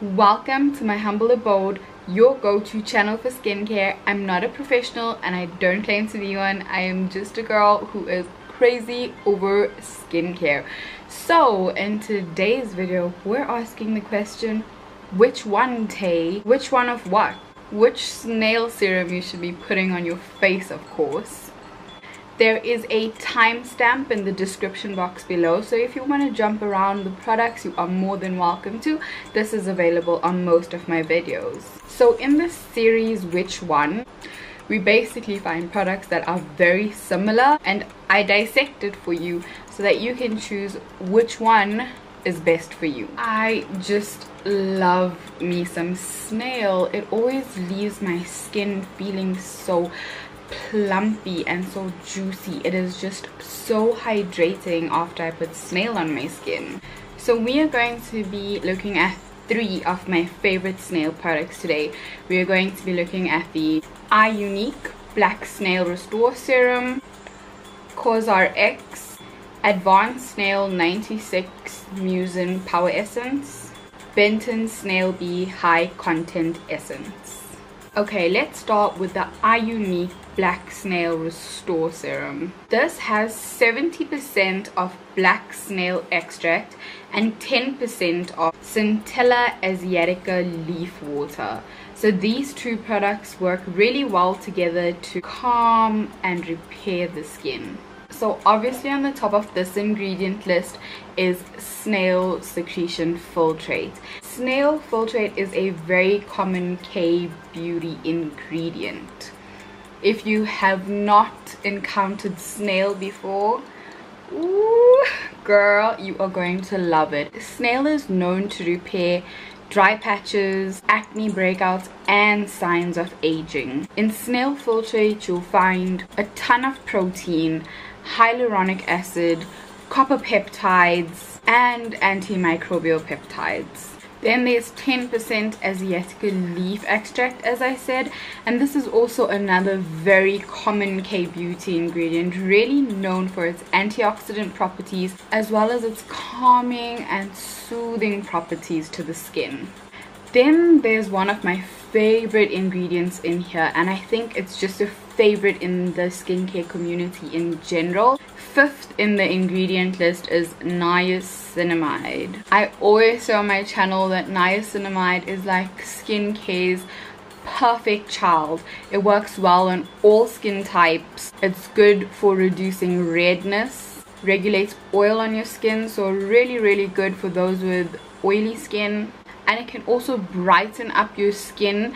welcome to my humble abode your go-to channel for skincare. I'm not a professional and i don't claim to be one. I am just a girl who is crazy over skincare. So in today's video we're asking the question which one tay which one of what? Which snail serum you should be putting on your face of course there is a timestamp in the description box below so if you want to jump around the products you are more than welcome to this is available on most of my videos so in this series which one we basically find products that are very similar and I dissect it for you so that you can choose which one is best for you. I just love me some snail. It always leaves my skin feeling so plumpy and so juicy. It is just so hydrating after I put snail on my skin. So we are going to be looking at three of my favorite snail products today. We are going to be looking at the Iunik black snail restore serum COSRX advanced snail 96 mucin power essence benton snail bee high content essence. Okay, let's start with the Iunik Black Snail Restore Serum. This has 70% of black snail extract and 10% of Centella asiatica leaf water. So these two products work really well together to calm and repair the skin so obviously on the top of this ingredient list is snail secretion filtrate snail filtrate is a very common k-beauty ingredient if you have not encountered snail before ooh, girl you are going to love it snail is known to repair dry patches, acne breakouts, and signs of aging. In snail filtrate, you'll find a ton of protein, hyaluronic acid, copper peptides, and antimicrobial peptides. Then there's 10% Asiatica leaf extract as I said and this is also another very common K-beauty ingredient really known for its antioxidant properties as well as its calming and soothing properties to the skin. Then there's one of my favorite ingredients in here and I think it's just a favorite in the skincare community in general. Fifth in the ingredient list is niacinamide. I always say on my channel that niacinamide is like skincare's perfect child. It works well on all skin types. It's good for reducing redness, regulates oil on your skin, so really really good for those with oily skin and it can also brighten up your skin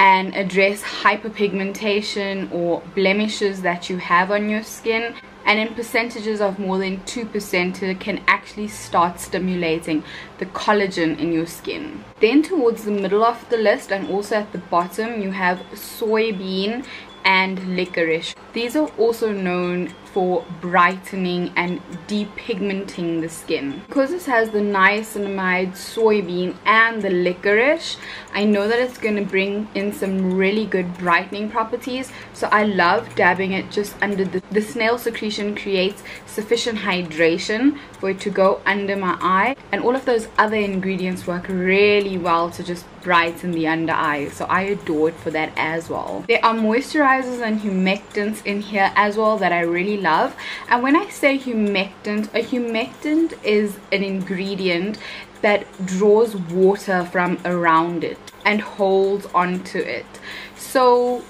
and address hyperpigmentation or blemishes that you have on your skin and in percentages of more than 2% it can actually start stimulating the collagen in your skin. Then towards the middle of the list and also at the bottom you have soybean and licorice. These are also known for brightening and depigmenting the skin. Because this has the niacinamide, soybean and the licorice, I know that it's going to bring in some really good brightening properties. So I love dabbing it just under the, the snail secretion creates sufficient hydration for it to go under my eye. And all of those other ingredients work really well to just brighten the under eye. So I adore it for that as well. There are moisturizers and humectants in here as well that I really love. And when I say humectant a humectant is an ingredient that draws water from around it and holds onto it. So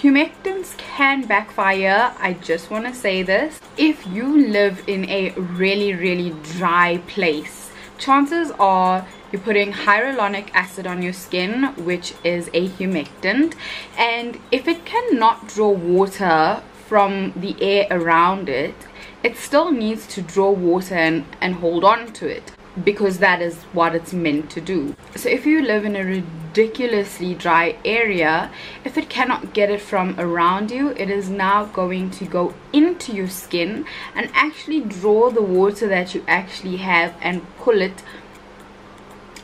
humectants can backfire. I just want to say this. If you live in a really really dry place chances are you're putting hyaluronic acid on your skin which is a humectant. And if it cannot draw water from the air around it it still needs to draw water and, and hold on to it because that is what it's meant to do. So if you live in a ridiculously dry area if it cannot get it from around you it is now going to go into your skin and actually draw the water that you actually have and pull it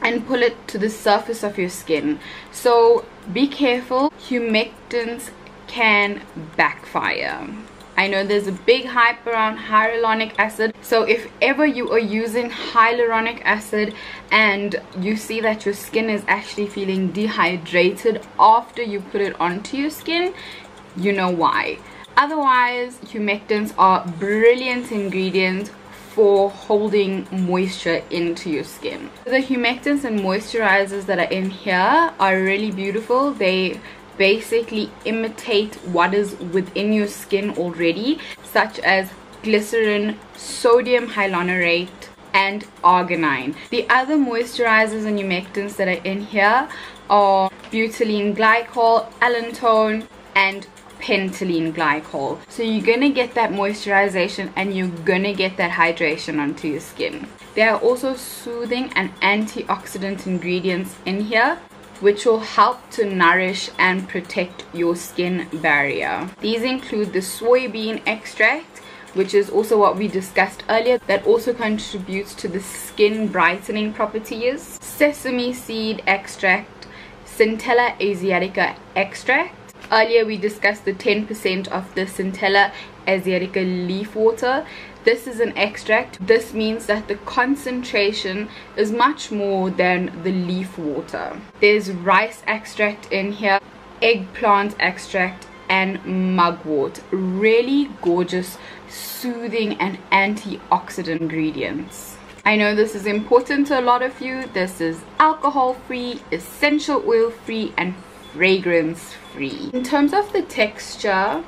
and pull it to the surface of your skin. So be careful. Humectants can backfire I know there's a big hype around hyaluronic acid so if ever you are using hyaluronic acid and you see that your skin is actually feeling dehydrated after you put it onto your skin you know why otherwise humectants are brilliant ingredients for holding moisture into your skin. The humectants and moisturizers that are in here are really beautiful. They basically imitate what is within your skin already such as glycerin, sodium hyaluronate and arginine. The other moisturizers and humectants that are in here are butylene glycol, allantoin and pentylene glycol. So you're gonna get that moisturization and you're gonna get that hydration onto your skin. There are also soothing and antioxidant ingredients in here which will help to nourish and protect your skin barrier these include the soybean extract which is also what we discussed earlier that also contributes to the skin brightening properties sesame seed extract centella asiatica extract Earlier we discussed the 10% of the Centella asiatica leaf water. This is an extract. This means that the concentration is much more than the leaf water. There's rice extract in here, eggplant extract and mugwort. Really gorgeous, soothing and antioxidant ingredients. I know this is important to a lot of you. This is alcohol free, essential oil free and fragrance free. In terms of the texture,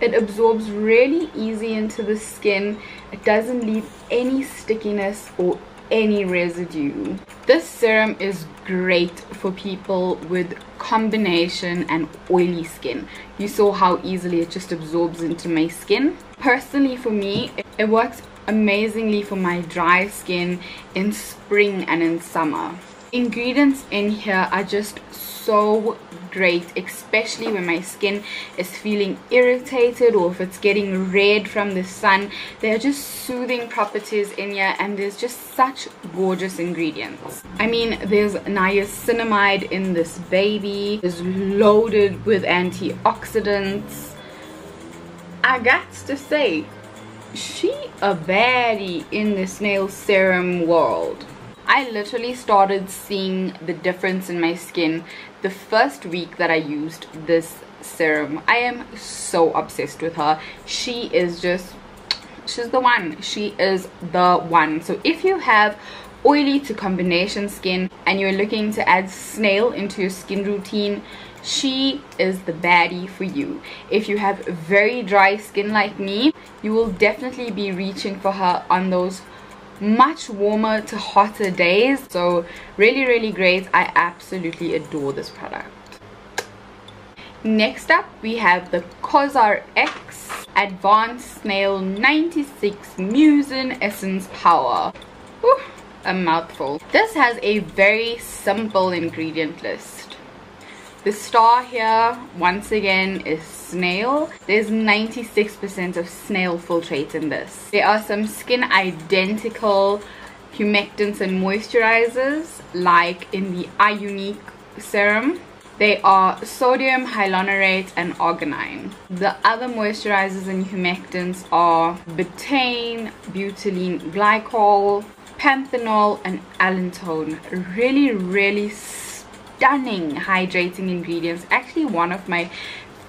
it absorbs really easy into the skin. It doesn't leave any stickiness or any residue. This serum is great for people with combination and oily skin. You saw how easily it just absorbs into my skin. Personally for me, it works amazingly for my dry skin in spring and in summer ingredients in here are just so great especially when my skin is feeling irritated or if it's getting red from the sun. There are just soothing properties in here and there's just such gorgeous ingredients. I mean there's niacinamide in this baby it's loaded with antioxidants. I got to say she a baddie in this nail serum world I literally started seeing the difference in my skin the first week that I used this serum. I am so obsessed with her. She is just, she's the one. She is the one. So if you have oily to combination skin and you're looking to add snail into your skin routine, she is the baddie for you. If you have very dry skin like me, you will definitely be reaching for her on those much warmer to hotter days. So really really great. I absolutely adore this product. Next up we have the Cosrx advanced snail 96 mucin essence power. Whew, a mouthful. This has a very simple ingredient list. The star here, once again, is snail. There's 96% of snail filtrate in this. There are some skin identical humectants and moisturizers, like in the Iunik serum. They are sodium hyaluronate and arginine. The other moisturizers and humectants are betaine, butylene glycol, panthenol, and allantoin. Really, really stunning hydrating ingredients actually one of my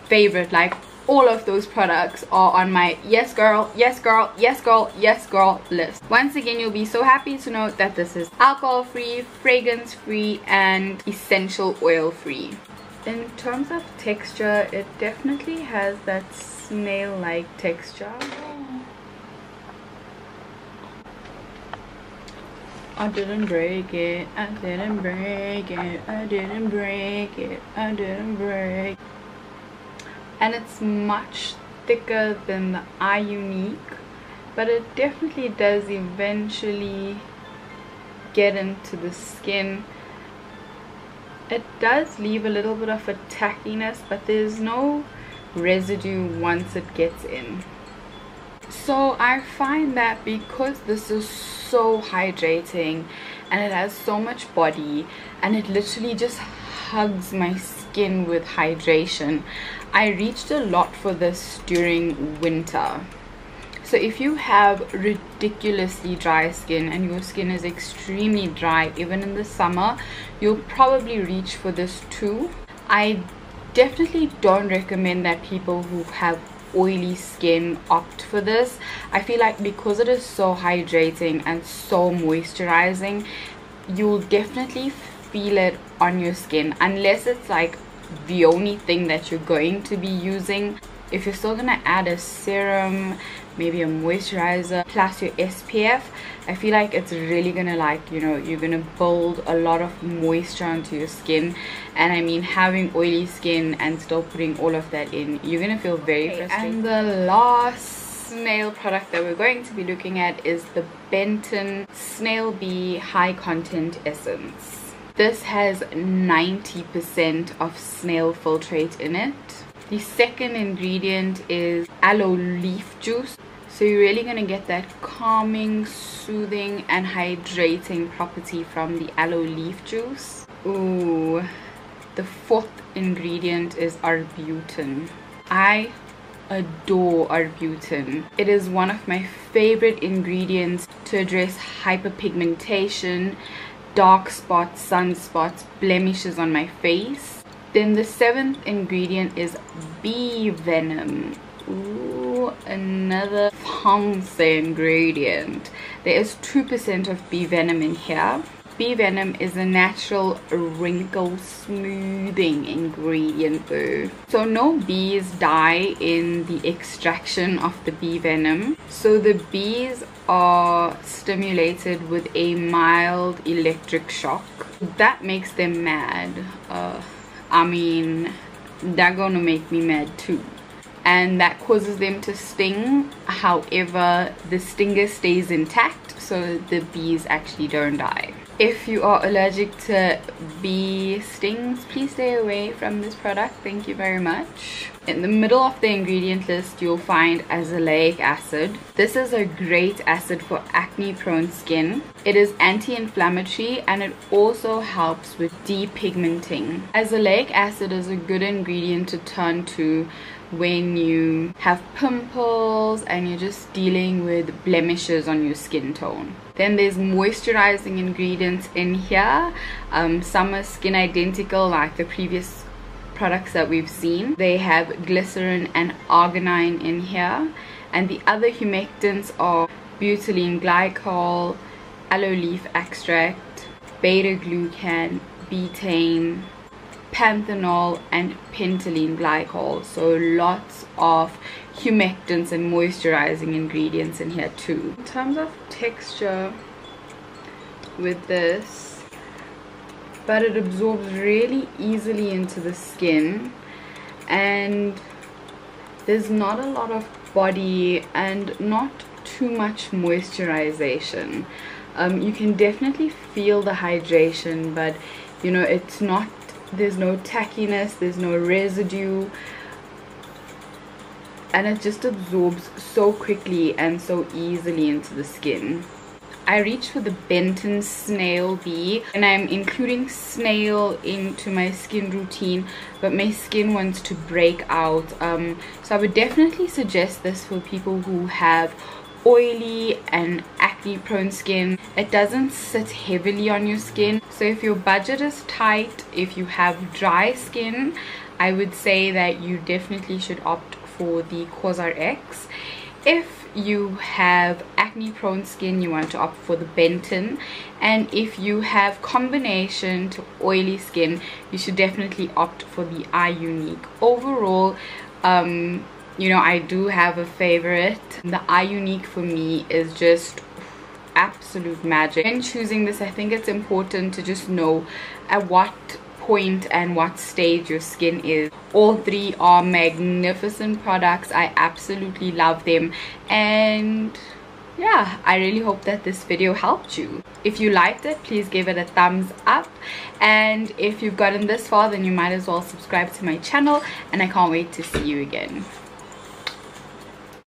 favorite like all of those products are on my yes girl yes girl yes girl yes girl list. Once again you'll be so happy to know that this is alcohol free fragrance free and essential oil free in terms of texture it definitely has that snail like texture. I didn't break it, I didn't break it, I didn't break it, I didn't break And it's much thicker than the Iunik but it definitely does eventually get into the skin. It does leave a little bit of a tackiness, but there's no residue once it gets in. So I find that because this is so hydrating and it has so much body and it literally just hugs my skin with hydration. I reached a lot for this during winter. So if you have ridiculously dry skin and your skin is extremely dry even in the summer you'll probably reach for this too. I definitely don't recommend that people who have oily skin opt for this. I feel like because it is so hydrating and so moisturizing you'll definitely feel it on your skin unless it's like the only thing that you're going to be using. If you're still gonna add a serum maybe a moisturizer plus your SPF I feel like it's really gonna like you know you're gonna build a lot of moisture onto your skin. And I mean having oily skin and still putting all of that in you're gonna feel very okay, frustrated. And the last snail product that we're going to be looking at is the Benton Snail Bee High Content Essence this has 90% of snail filtrate in it. The second ingredient is aloe leaf juice. So you're really going to get that calming soothing and hydrating property from the aloe leaf juice. Ooh, the fourth ingredient is arbutin. I adore arbutin. It is one of my favorite ingredients to address hyperpigmentation dark spots sunspots blemishes on my face then the seventh ingredient is bee venom. Ooh, another fancy ingredient. There is 2% of bee venom in here. Bee venom is a natural wrinkle smoothing ingredient though. So no bees die in the extraction of the bee venom. So the bees are stimulated with a mild electric shock. That makes them mad. Uh, I mean, they're gonna make me mad too. And that causes them to sting. However, the stinger stays intact so the bees actually don't die. If you are allergic to bee stings, please stay away from this product. Thank you very much. In the middle of the ingredient list, you'll find azelaic acid. This is a great acid for acne prone skin. It is anti-inflammatory and it also helps with depigmenting. Azelaic acid is a good ingredient to turn to when you have pimples and you're just dealing with blemishes on your skin tone then there's moisturizing ingredients in here. Um, some are skin identical like the previous products that we've seen. They have glycerin and arginine in here. And the other humectants are butylene glycol aloe leaf extract beta glucan betaine panthenol and pentylene glycol. So lots of humectants and moisturizing ingredients in here too. In terms of texture with this but it absorbs really easily into the skin. And there's not a lot of body and not too much moisturization. Um, you can definitely feel the hydration but you know it's not there's no tackiness there's no residue. And it just absorbs so quickly and so easily into the skin. I reached for the Benton Snail Bee and I'm including snail into my skin routine but my skin wants to break out. Um, so I would definitely suggest this for people who have oily and acne prone skin. It doesn't sit heavily on your skin. So if your budget is tight if you have dry skin I would say that you definitely should opt for the COSRX. If you have acne prone skin you want to opt for the Benton. And if you have combination to oily skin you should definitely opt for the Iunik overall um you know i do have a favorite. The Iunik for me is just absolute magic. When choosing this i think it's important to just know at what point and what stage your skin is. All three are magnificent products. I absolutely love them. And yeah i really hope that this video helped you. If you liked it please give it a thumbs up. And if you've gotten this far then you might as well subscribe to my channel. And i can't wait to see you again